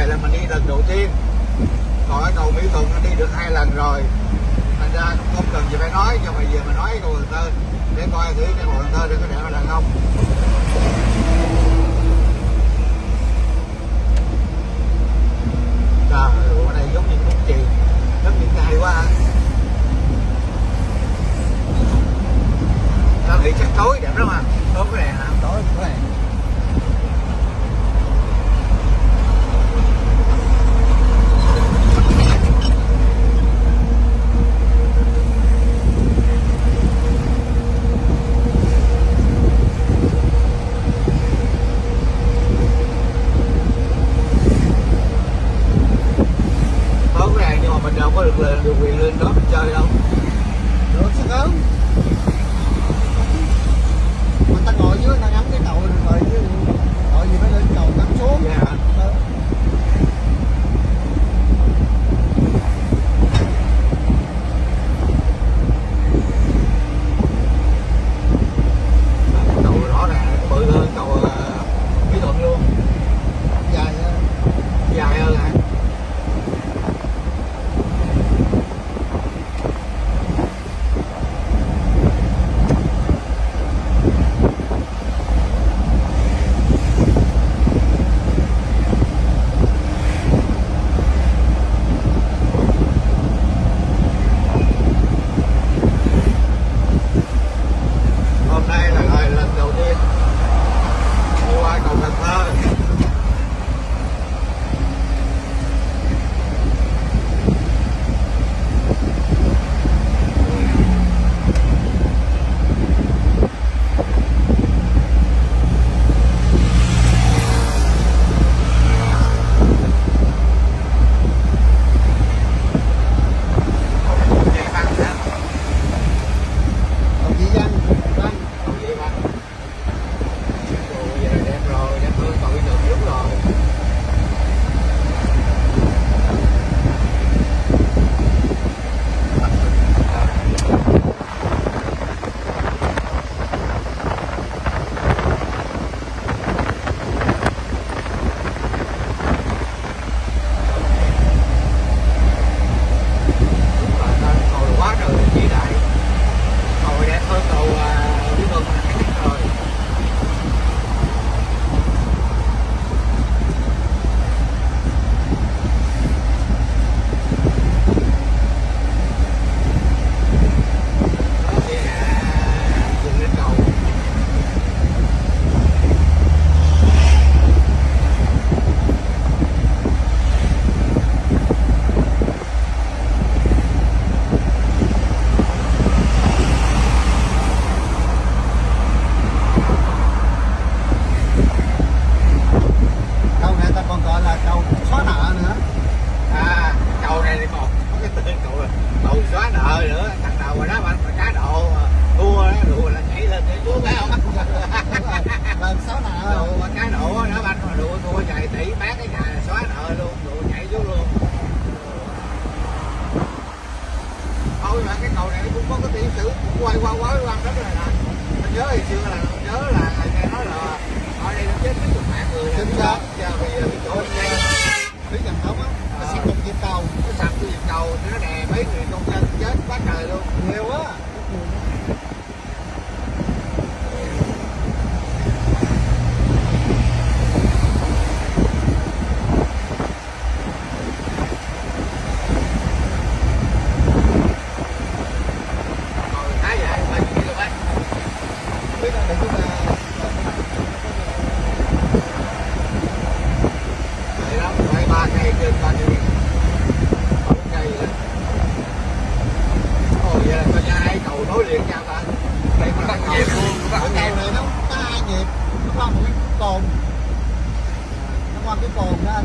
này là mình đi lần đầu tiên. Còn cái cầu Mỹ Thuận nó đi được hai lần rồi. Thành ra không cần gì phải nói, nhưng mà giờ mà nói cầu Cần Thơ, để coi thử cái cầu Cần Thơ để có đẹp hay là không trời ơi, ở đây giống như công trì rất những ngày quá ha. sao thì chắc tối đẹp lắm mà tối có đèn hả tối có đèn tối có đèn nhưng mà mình đâu có được lên được quyền lên đó mình chơi đâu. Được sao không. Mình ta ngồi dưới ta ngắm cái cầu rồi. Này nó cũng có cái tiểu sử cũng quay qua quái quan rất là nè. Mình nhớ hồi xưa là mình nhớ là nghe nói là ở đây nó chết mấy chục mạng người Chính xác. giờ bây giờ chỗ đây phía dòng thống á? Nó sẽ cùng dịp cầu cái sập cái việc cầu nó đè mấy người công nhân chết quá trời luôn. Nhiều quá qua cái cồn đó anh.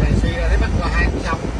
Đề suy là thấy bắt qua hai cũng xong.